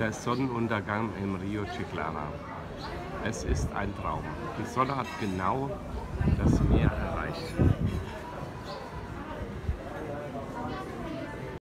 der Sonnenuntergang im Rio Chiclana. Es ist ein Traum. Die Sonne hat genau das Meer erreicht.